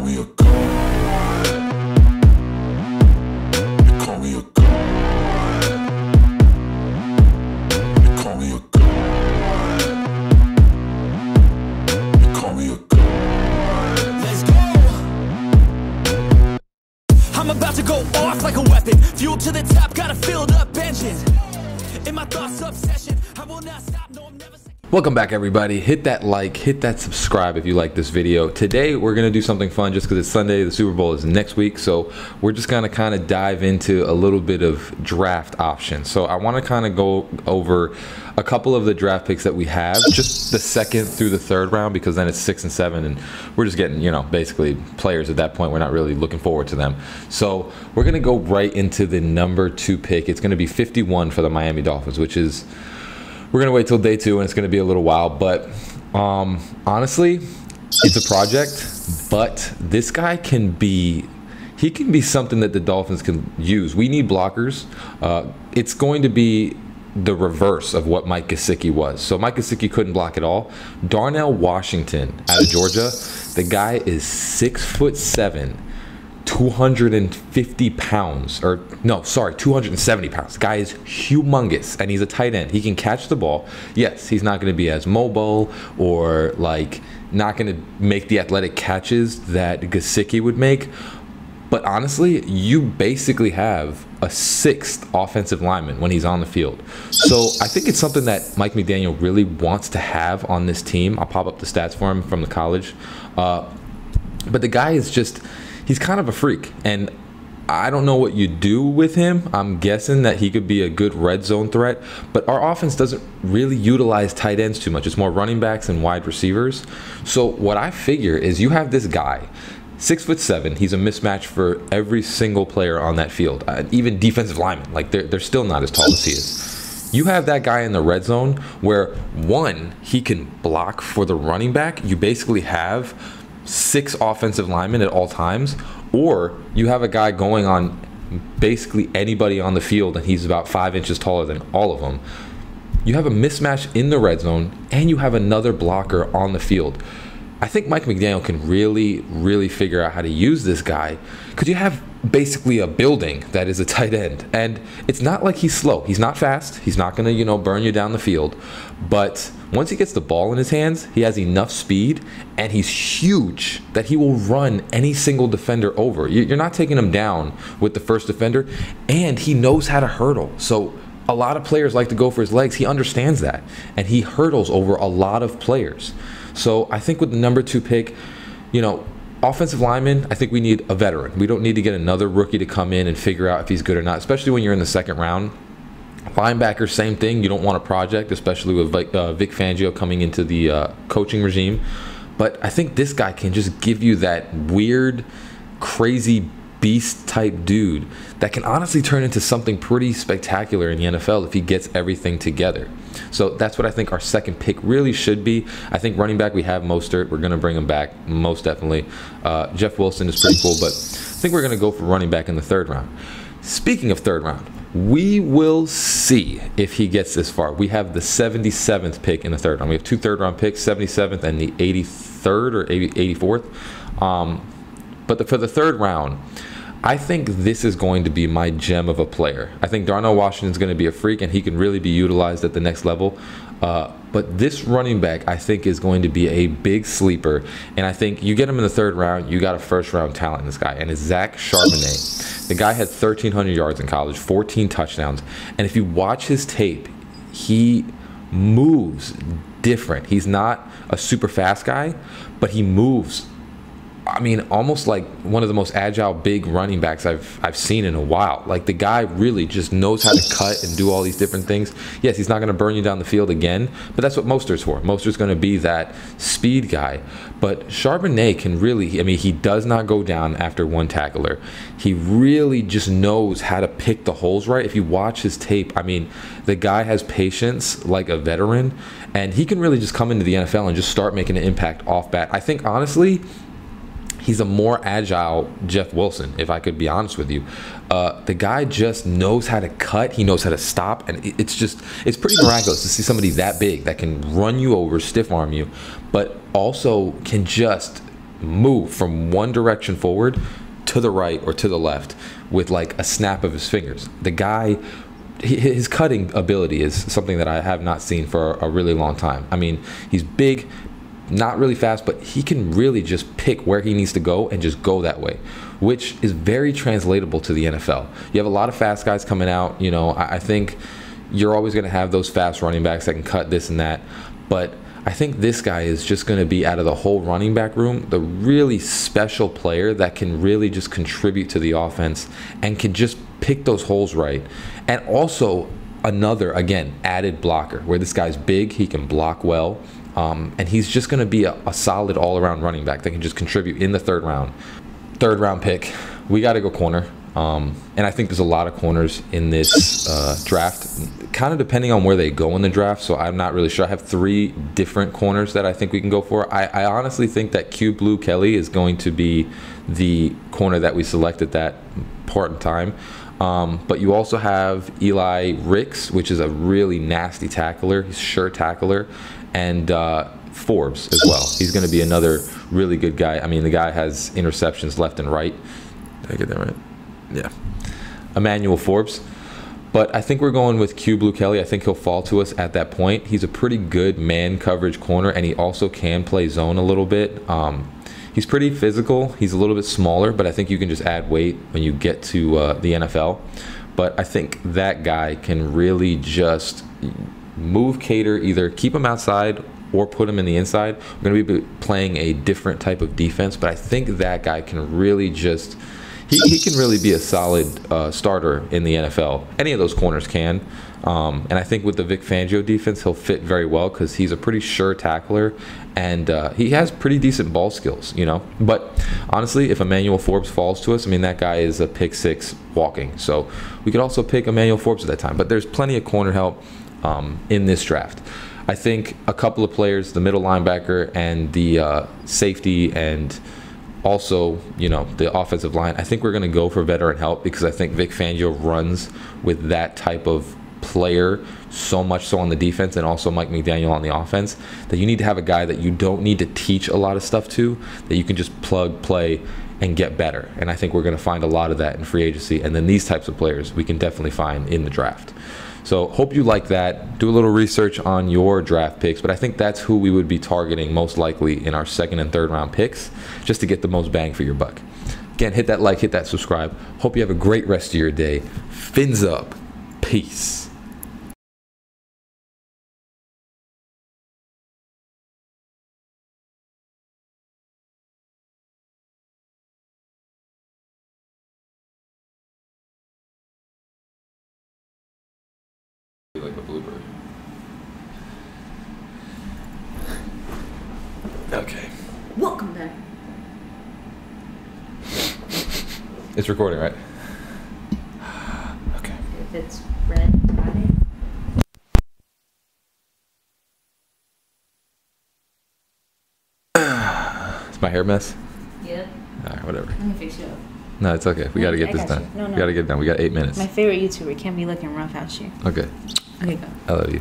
call me a god. Call me a call me a call me a. Let's go. I'm about to go off like a weapon. Fuel to the top, got a filled up engine. In my thoughts, obsession. I will not stop. Welcome back everybody. Hit that like, hit that subscribe if you like this video. Today we're to do something fun just because it's Sunday, the Super Bowl is next week. So we're just going to kind of dive into a little bit of draft options. So I want to kind of go over a couple of the draft picks that we have, just the second through the third round because then it's six and seven and we're just getting, you know, basically players at that point. We're not really looking forward to them. So we're to go right into the number two pick. It's to be 51 for the Miami Dolphins, which is we're gonna wait till day two and it's gonna be a little while but um honestly it's a project but this guy can be he can be something that the dolphins can use we need blockers uh, it's going to be the reverse of what Mike Gesicki was. So Mike Gesicki couldn't block at all. Darnell Washington out of Georgia, the guy is six foot seven, 250 pounds, or no, sorry, 270 pounds. The guy is humongous, and he's a tight end. He can catch the ball. Yes, he's not going to be as mobile or like not going to make the athletic catches that Gesicki would make. But honestly, you basically have a sixth offensive lineman when he's on the field. So I think it's something that Mike McDaniel really wants to have on this team. I'll pop up the stats for him from the college. Uh, but the guy is just he's kind of a freak and I don't know what you do with him. I'm guessing that he could be a good red zone threat, but our offense doesn't really utilize tight ends too much. It's more running backs and wide receivers. So what I figure is you have this guy, six foot seven. He's a mismatch for every single player on that field, uh, even defensive linemen. Like they're they're still not as tall as he is. You have that guy in the red zone where one he can block for the running back. You basically have six offensive linemen at all times, or you have a guy going on basically anybody on the field and he's about five inches taller than all of them. You have a mismatch in the red zone and you have another blocker on the field. I think Mike McDaniel can really, really figure out how to use this guy because you have basically a building that is a tight end. And it's not like he's slow. He's not fast. He's not going to, you know, burn you down the field. But once he gets the ball in his hands, he has enough speed and he's huge that he will run any single defender over. You- You're not taking him down with the first defender. And he knows how to hurdle. So a lot of players like to go for his legs. He understands that. And he hurdles over a lot of players. So I think with the number two pick, you know, offensive lineman, I think we need a veteran. We don't need to get another rookie to come in and figure out if he's good or not, especially when you're in the second round. Linebacker, same thing. You don't want a project, especially with Vic, uh, Vic Fangio coming into the uh, coaching regime. But I think this guy can just give you that weird, crazy beast type dude that can honestly turn into something pretty spectacular in the NFL if he gets everything together. So that's what I think our second pick really should be. I think running back we have Mostert. We're going to bring him back most definitely. Uh, Jeff Wilson is pretty cool, but I think we're going to go for running back in the third round. Speaking of third round, we will see if he gets this far. We have the 77th pick in the third round. We have two third round picks, 77th and the 83rd or 84th. Um, but the, for the third round, I think this is going to be my gem of a player. I think Darnell Washington is going to be a freak and he can really be utilized at the next level. Uh, but this running back, I think, is going to be a big sleeper. And I think you get him in the third round, you got a first round talent in this guy. And it's Zach Charbonnet. The guy had 1,300 yards in college, 14 touchdowns. And if you watch his tape, he moves different. He's not a super fast guy, but he moves I mean, almost like one of the most agile big running backs I've I've seen in a while. Like the guy really just knows how to cut and do all these different things. Yes, he's not going to burn you down the field again, but that's what Mostert's for. Mostert's going to be that speed guy. But Charbonnet can really, I mean, he does not go down after one tackler. He really just knows how to pick the holes right. If you watch his tape, I mean, the guy has patience like a veteran, and he can really just come into the NFL and just start making an impact off bat. I think honestly he's a more agile Jeff Wilson, if I could be honest with you. Uh, the guy just knows how to cut, he knows how to stop, and it's just it's pretty miraculous to see somebody that big that can run you over, stiff arm you, but also can just move from one direction forward to the right or to the left with like a snap of his fingers. The guy his cutting ability is something that I have not seen for a really long time. I mean, he's big, not really fast, but he can really just pick where he needs to go and just go that way, which is very translatable to the NFL. You have a lot of fast guys coming out. You know, I, I think you're always going to have those fast running backs that can cut this and that, but I think this guy is just going to be out of the whole running back room, the really special player that can really just contribute to the offense and can just pick those holes right. And also, another, again, added blocker where this guy's big, he can block well. Um, and he's just going to be a, a solid all around running back that can just contribute in the third round. Third round pick, we got to go corner. Um, and I think there's a lot of corners in this uh, draft, kind of depending on where they go in the draft. So I'm not really sure. I have three different corners that I think we can go for. I, I honestly think that Kyu Blu Kelly is going to be the corner that we select at that part in time. Um, but you also have Eli Ricks, which is a really nasty tackler. He's sure tackler. And uh, Forbes as well. He's going to be another really good guy. I mean, the guy has interceptions left and right. Did I get that right? Yeah. Emmanuel Forbes. But I think we're going with Kyu Blu Kelly. I think he'll fall to us at that point. He's a pretty good man coverage corner, and he also can play zone a little bit. Um, he's pretty physical. He's a little bit smaller, but I think you can just add weight when you get to uh, the NFL. But I think that guy can really just move Cater, either keep him outside or put him in the inside. We're going to be playing a different type of defense, but I think that guy can really just he, he can really be a solid uh, starter in the NFL. Any of those corners can. Um, and I think with the Vic Fangio defense, he'll fit very well because he's a pretty sure tackler and uh, he has pretty decent ball skills, you know. But honestly, if Emmanuel Forbes falls to us, I mean, that guy is a pick six walking. So we could also pick Emmanuel Forbes at that time. But there's plenty of corner help um, in this draft. I think a couple of players, the middle linebacker and the uh, safety and also, you know, the offensive line. I think we're going to go for veteran help because I think Vic Fangio runs with that type of player so much so on the defense and also Mike McDaniel on the offense that you need to have a guy that you don't need to teach a lot of stuff to, that you can just plug, play, and get better. And I think we're going to find a lot of that in free agency. And then these types of players we can definitely find in the draft. So hope you like that. Do a little research on your draft picks, but I think that's who we would be targeting most likely in our second and third round picks, just to get the most bang for your buck. Again, hit that like, hit that subscribe. Hope you have a great rest of your day. Fins up. Peace. Like a blooper. Okay. Welcome back. It's recording, right? Okay. If it's red, got it. Is my hair mess? Yeah. Alright, whatever. Let me fix you up. No, it's okay. We No, gotta get I this got done. you. No, We gotta get it done. We got eight minutes. My favorite YouTuber can't be looking rough at you. Okay. Okay, go. I love you.